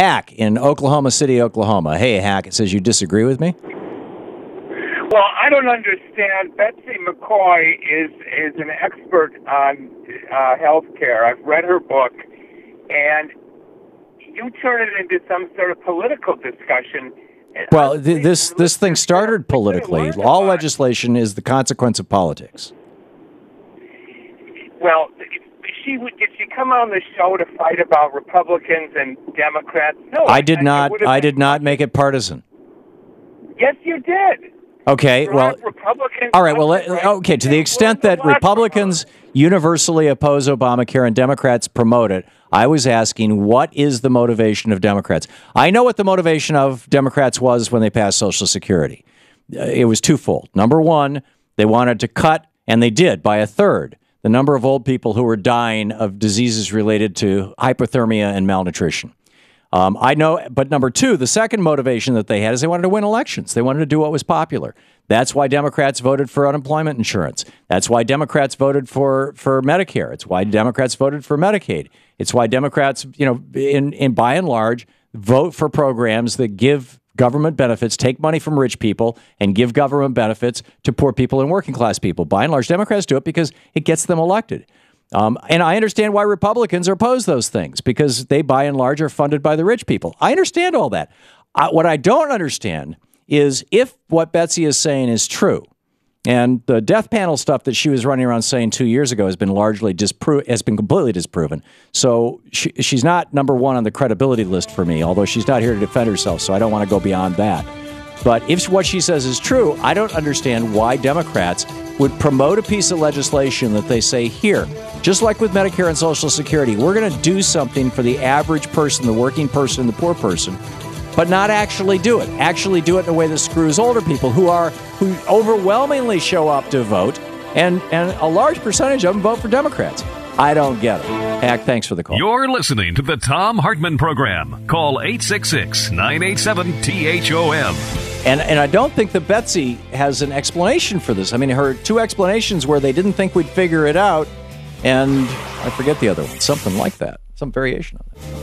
Hack in Oklahoma City, Oklahoma. Hey, Hack, it says you disagree with me? Well, I don't understand. Betsy McCaughey is is an expert on uh, healthcare. I've read her book, and you turn it into some sort of political discussion. Well, th- this this thing started politically. All legislation is the consequence of politics. Well, she did she come on the show to fight about Republicans and Democrats? No, I did not. I did not make it partisan. Yes, you did. Okay, well, Republicans. all right. Well, let- okay. To the extent that Influence the left. Republicans universally oppose Obamacare and Democrats promote it, I was asking what is the motivation of Democrats? I know what the motivation of Democrats was when they passed Social Security. Uh, It was twofold. Number one, they wanted to cut, and they did by a third, the number of old people who were dying of diseases related to hypothermia and malnutrition. Um, I know, but number two, the second motivation that they had is they wanted to win elections. They wanted to do what was popular. That's why Democrats voted for unemployment insurance. That's why Democrats voted for for Medicare. It's why Democrats voted for Medicaid. It's why Democrats, you know, in in by and large, vote for programs that give government benefits, take money from rich people, and give government benefits to poor people and working class people. By and large, Democrats do it because it gets them elected. Um, and I understand why Republicans oppose those things because they, by and large, are funded by the rich people. I understand all that. I, what I don't understand is if what Betsy is saying is true, and the death panel stuff that she was running around saying two years ago has been largely disproven, has been completely disproven. So she, she's not number one on the credibility list for me, although she's not here to defend herself. So I don't want to go beyond that. But if what she says is true, I don't understand why Democrats would promote a piece of legislation that they say here, just like with Medicare and Social Security, we're going to do something for the average person, the working person, the poor person, but not actually do it. Actually do it in a way that screws older people who are who overwhelmingly show up to vote, and and a large percentage of them vote for Democrats. I don't get it. Hack, thanks for the call. You're listening to the Thom Hartmann Program. Call 866 987 THOM. And and I don't think that Betsy has an explanation for this. I mean, her two explanations where they didn't think we'd figure it out, and I forget the other one, something like that, some variation on that.